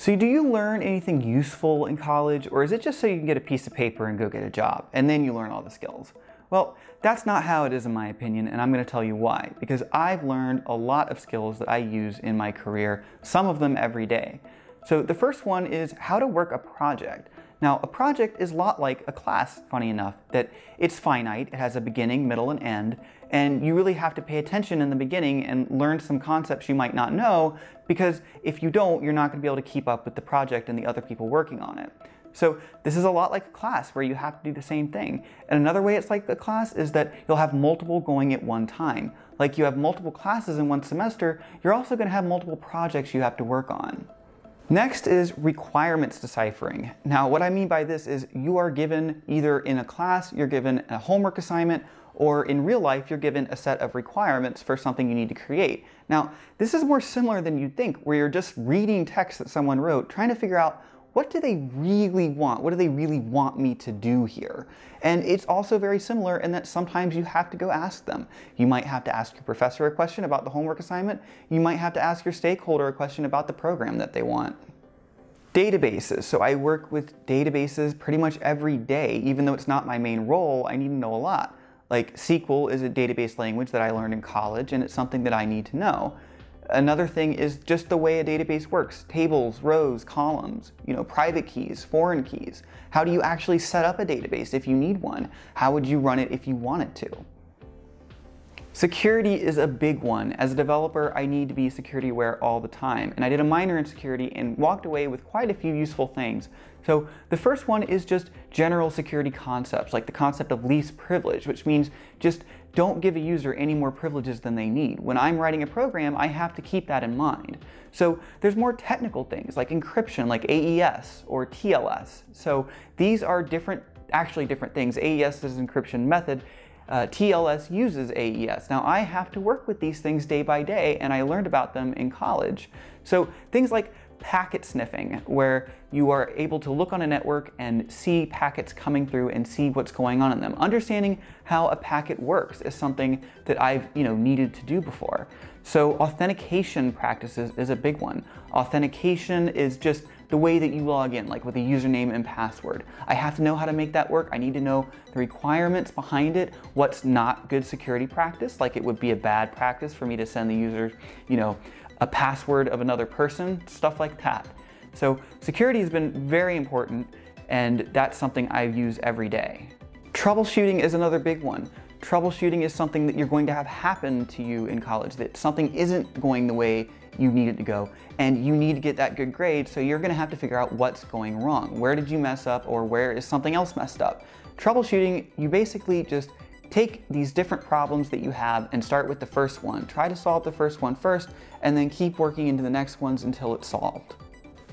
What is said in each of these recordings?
So do you learn anything useful in college or is it just so you can get a piece of paper and go get a job and then you learn all the skills? Well, that's not how it is in my opinion and I'm going to tell you why. Because I've learned a lot of skills that I use in my career, some of them every day. So the first one is how to work a project. Now, a project is a lot like a class, funny enough, that it's finite, it has a beginning, middle, and end, and you really have to pay attention in the beginning and learn some concepts you might not know, because if you don't, you're not going to be able to keep up with the project and the other people working on it. So this is a lot like a class where you have to do the same thing. And another way it's like a class is that you'll have multiple going at one time. Like you have multiple classes in one semester, you're also going to have multiple projects you have to work on. Next is requirements deciphering. Now, what I mean by this is you are given either in a class, you're given a homework assignment, or in real life, you're given a set of requirements for something you need to create. Now, this is more similar than you'd think, where you're just reading text that someone wrote, trying to figure out what do they really want? What do they really want me to do here? And it's also very similar in that sometimes you have to go ask them. You might have to ask your professor a question about the homework assignment. You might have to ask your stakeholder a question about the program that they want. Databases. So I work with databases pretty much every day. Even though it's not my main role, I need to know a lot. Like SQL is a database language that I learned in college and it's something that I need to know. Another thing is just the way a database works. Tables, rows, columns, you know, private keys, foreign keys. How do you actually set up a database if you need one? How would you run it if you wanted to? Security is a big one. As a developer, I need to be security aware all the time. And I did a minor in security and walked away with quite a few useful things. So the first one is just general security concepts, like the concept of least privilege, which means just don't give a user any more privileges than they need. When I'm writing a program, I have to keep that in mind. So there's more technical things like encryption, like AES or TLS. So these are different, actually different things. AES is an encryption method. Uh, TLS uses AES. Now I have to work with these things day by day and I learned about them in college. So things like packet sniffing, where you are able to look on a network and see packets coming through and see what's going on in them. Understanding how a packet works is something that I've you know needed to do before. So authentication practices is a big one. Authentication is just the way that you log in, like with a username and password. I have to know how to make that work. I need to know the requirements behind it, what's not good security practice, like it would be a bad practice for me to send the users, you know, a password of another person, stuff like that. So security has been very important and that's something I use every day. Troubleshooting is another big one. Troubleshooting is something that you're going to have happen to you in college, that something isn't going the way you need it to go, and you need to get that good grade, so you're gonna have to figure out what's going wrong. Where did you mess up, or where is something else messed up? Troubleshooting, you basically just Take these different problems that you have and start with the first one. Try to solve the first one first and then keep working into the next ones until it's solved.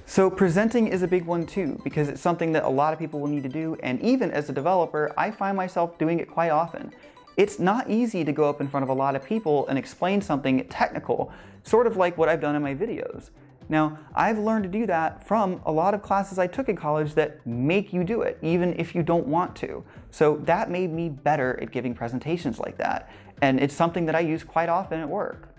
So presenting is a big one too, because it's something that a lot of people will need to do, and even as a developer, I find myself doing it quite often. It's not easy to go up in front of a lot of people and explain something technical, sort of like what I've done in my videos. Now, I've learned to do that from a lot of classes I took in college that make you do it, even if you don't want to. So that made me better at giving presentations like that. And it's something that I use quite often at work.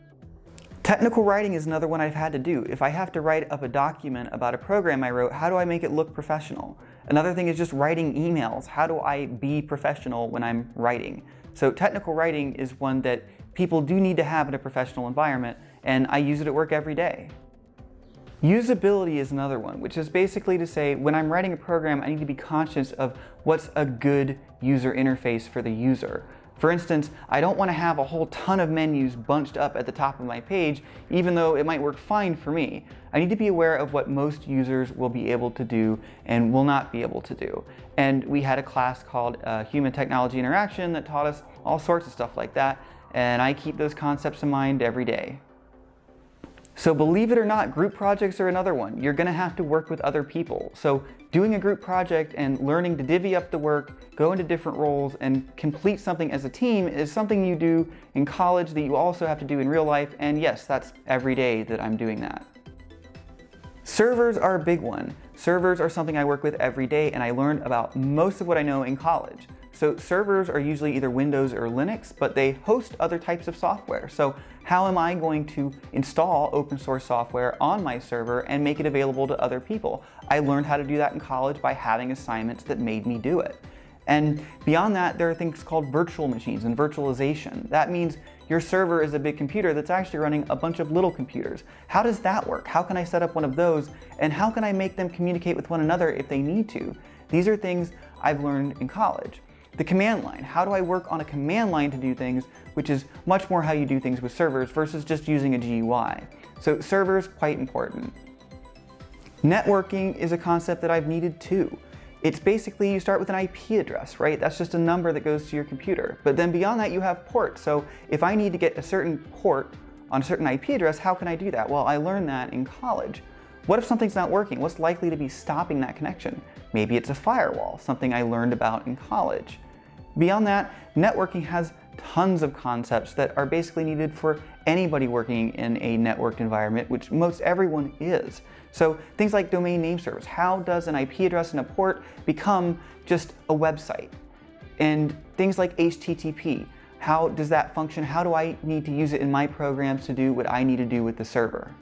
Technical writing is another one I've had to do. If I have to write up a document about a program I wrote, how do I make it look professional? Another thing is just writing emails. How do I be professional when I'm writing? So technical writing is one that people do need to have in a professional environment, and I use it at work every day. Usability is another one, which is basically to say when I'm writing a program, I need to be conscious of what's a good user interface for the user. For instance, I don't want to have a whole ton of menus bunched up at the top of my page, even though it might work fine for me. I need to be aware of what most users will be able to do and will not be able to do. And we had a class called uh, Human Technology Interaction that taught us all sorts of stuff like that, and I keep those concepts in mind every day. So believe it or not, group projects are another one. You're gonna have to work with other people. So doing a group project and learning to divvy up the work, go into different roles, and complete something as a team is something you do in college that you also have to do in real life. And yes, that's every day that I'm doing that. Servers are a big one. Servers are something I work with every day and I learned about most of what I know in college. So servers are usually either Windows or Linux, but they host other types of software. So how am I going to install open source software on my server and make it available to other people? I learned how to do that in college by having assignments that made me do it. And beyond that, there are things called virtual machines and virtualization. That means your server is a big computer that's actually running a bunch of little computers. How does that work? How can I set up one of those? And how can I make them communicate with one another if they need to? These are things I've learned in college. The command line. How do I work on a command line to do things, which is much more how you do things with servers versus just using a GUI. So servers, quite important. Networking is a concept that I've needed too. It's basically you start with an IP address, right? That's just a number that goes to your computer. But then beyond that, you have ports. So if I need to get a certain port on a certain IP address, how can I do that? Well, I learned that in college. What if something's not working? What's likely to be stopping that connection? Maybe it's a firewall, something I learned about in college. Beyond that, networking has tons of concepts that are basically needed for anybody working in a networked environment, which most everyone is. So things like domain name servers. How does an IP address and a port become just a website? And things like HTTP. How does that function? How do I need to use it in my programs to do what I need to do with the server?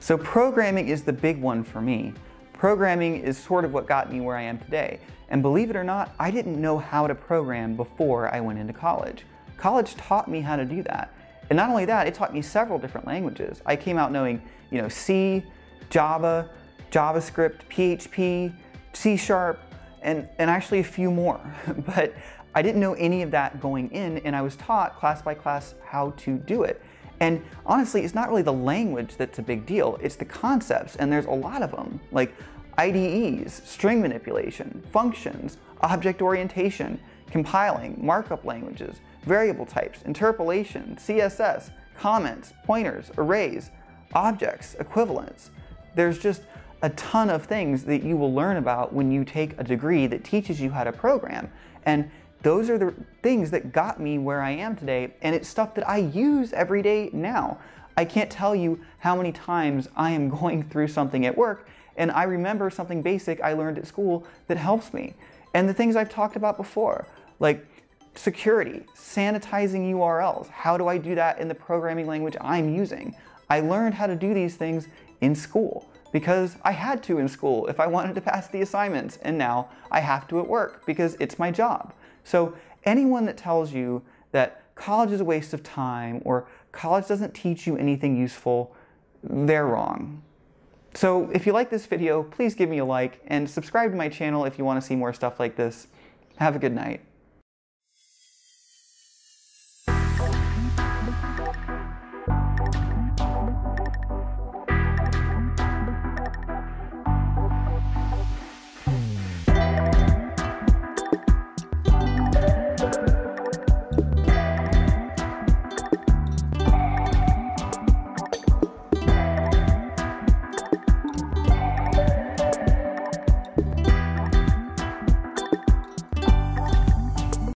So programming is the big one for me. Programming is sort of what got me where I am today. And believe it or not, I didn't know how to program before I went into college. College taught me how to do that. And not only that, it taught me several different languages. I came out knowing, you know, C, Java, JavaScript, PHP, C Sharp, and, and actually a few more. but I didn't know any of that going in, and I was taught class by class how to do it. And honestly, it's not really the language that's a big deal, it's the concepts, and there's a lot of them, like IDEs, string manipulation, functions, object orientation, compiling, markup languages, variable types, interpolation, CSS, comments, pointers, arrays, objects, equivalents. There's just a ton of things that you will learn about when you take a degree that teaches you how to program. And those are the things that got me where I am today, and it's stuff that I use every day now. I can't tell you how many times I am going through something at work and I remember something basic I learned at school that helps me. And the things I've talked about before, like security, sanitizing URLs. How do I do that in the programming language I'm using? I learned how to do these things in school because I had to in school if I wanted to pass the assignments, and now I have to at work because it's my job. So anyone that tells you that college is a waste of time or college doesn't teach you anything useful, they're wrong. So if you like this video, please give me a like and subscribe to my channel if you want to see more stuff like this. Have a good night.